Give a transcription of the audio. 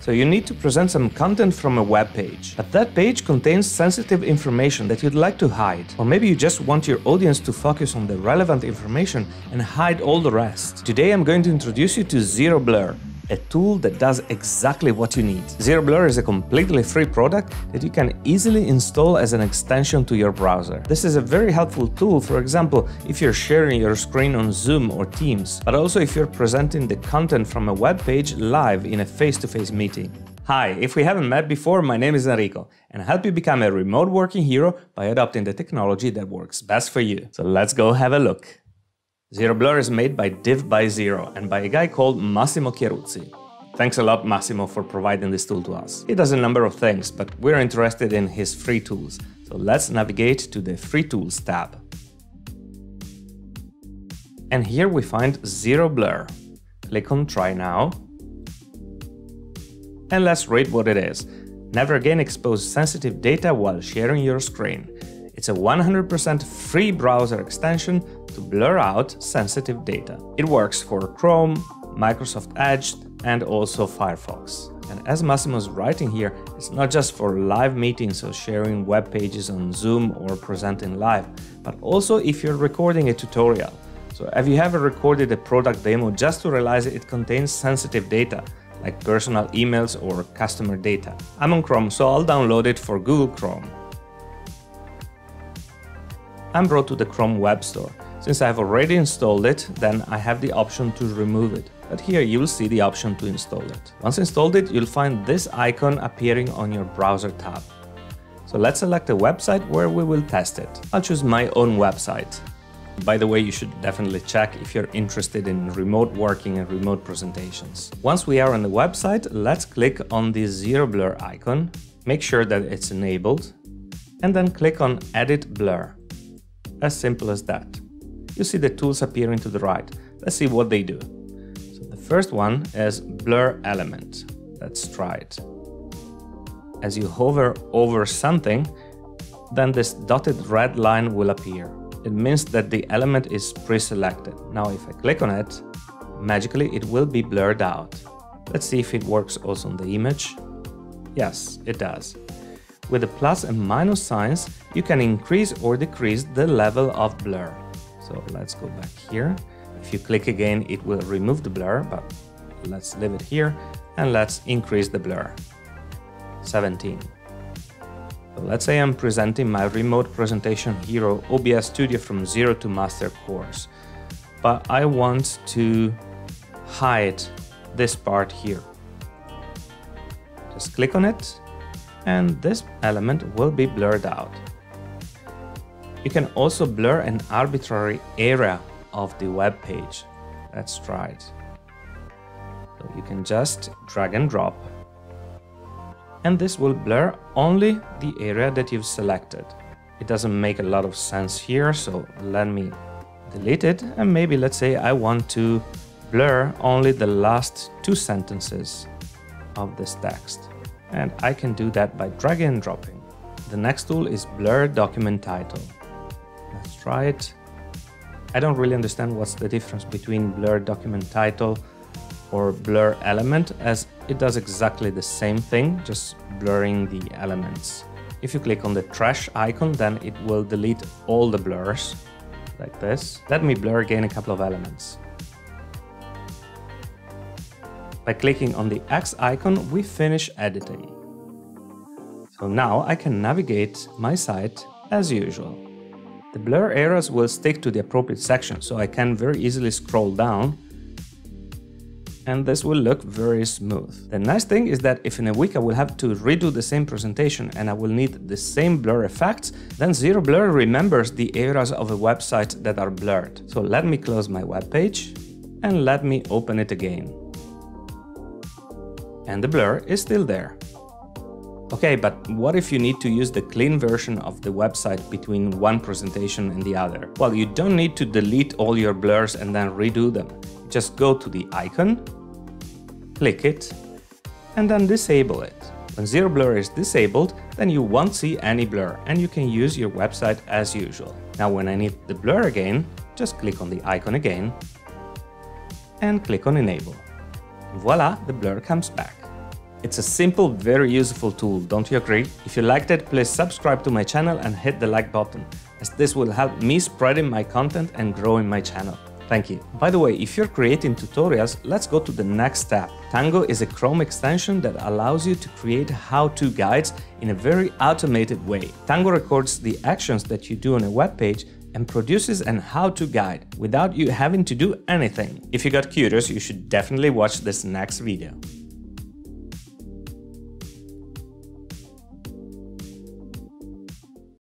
So you need to present some content from a web page, but that page contains sensitive information that you'd like to hide. Or maybe you just want your audience to focus on the relevant information and hide all the rest. Today I'm going to introduce you to Zero Blur, a tool that does exactly what you need. Zero Blur is a completely free product that you can easily install as an extension to your browser. This is a very helpful tool, for example, if you're sharing your screen on Zoom or Teams, but also if you're presenting the content from a web page live in a face-to-face -face meeting. Hi, if we haven't met before, my name is Enrico, and I help you become a remote working hero by adopting the technology that works best for you. So let's go have a look. Zero Blur is made by Div by Zero and by a guy called Massimo Chieruzzi. Thanks a lot, Massimo, for providing this tool to us. He does a number of things, but we're interested in his free tools, so let's navigate to the Free Tools tab. And here we find Zero Blur. Click on Try Now. And let's read what it is. Never again expose sensitive data while sharing your screen. It's a 100% free browser extension to blur out sensitive data. It works for Chrome, Microsoft Edge, and also Firefox. And as Massimo's writing here, it's not just for live meetings or sharing web pages on Zoom or presenting live, but also if you're recording a tutorial. So have you ever recorded a product demo just to realize it contains sensitive data, like personal emails or customer data? I'm on Chrome, so I'll download it for Google Chrome. I'm brought to the Chrome Web Store. Since I've already installed it, then I have the option to remove it. But here you'll see the option to install it. Once installed it, you'll find this icon appearing on your browser tab. So let's select a website where we will test it. I'll choose my own website. By the way, you should definitely check if you're interested in remote working and remote presentations. Once we are on the website, let's click on the Zero Blur icon, make sure that it's enabled, and then click on Edit Blur. As simple as that. You see the tools appearing to the right. Let's see what they do. So the first one is blur element. Let's try it. As you hover over something, then this dotted red line will appear. It means that the element is pre-selected. Now if I click on it, magically it will be blurred out. Let's see if it works also on the image. Yes, it does. With the plus and minus signs, you can increase or decrease the level of blur. So let's go back here. If you click again, it will remove the blur, but let's leave it here and let's increase the blur. 17. So let's say I'm presenting my remote presentation hero OBS Studio from zero to master course, but I want to hide this part here. Just click on it and this element will be blurred out. You can also blur an arbitrary area of the web page. Let's try it. So you can just drag and drop and this will blur only the area that you've selected. It doesn't make a lot of sense here, so let me delete it and maybe let's say I want to blur only the last two sentences of this text and I can do that by dragging and dropping. The next tool is Blur Document Title. Try it. I don't really understand what's the difference between Blur Document Title or Blur Element as it does exactly the same thing, just blurring the elements. If you click on the trash icon, then it will delete all the blurs, like this. Let me blur again a couple of elements. By clicking on the X icon, we finish editing. So now I can navigate my site as usual. The blur areas will stick to the appropriate section, so I can very easily scroll down and this will look very smooth. The nice thing is that if in a week I will have to redo the same presentation and I will need the same blur effects, then Zero Blur remembers the areas of a website that are blurred. So let me close my web page and let me open it again and the blur is still there. Okay, but what if you need to use the clean version of the website between one presentation and the other? Well, you don't need to delete all your blurs and then redo them. Just go to the icon, click it, and then disable it. When zero blur is disabled, then you won't see any blur and you can use your website as usual. Now when I need the blur again, just click on the icon again and click on enable. Voila, the blur comes back. It's a simple, very useful tool, don't you agree? If you liked it, please subscribe to my channel and hit the like button, as this will help me spreading my content and growing my channel. Thank you. By the way, if you're creating tutorials, let's go to the next step. Tango is a Chrome extension that allows you to create how-to guides in a very automated way. Tango records the actions that you do on a web page and produces an how-to guide without you having to do anything. If you got curious, you should definitely watch this next video.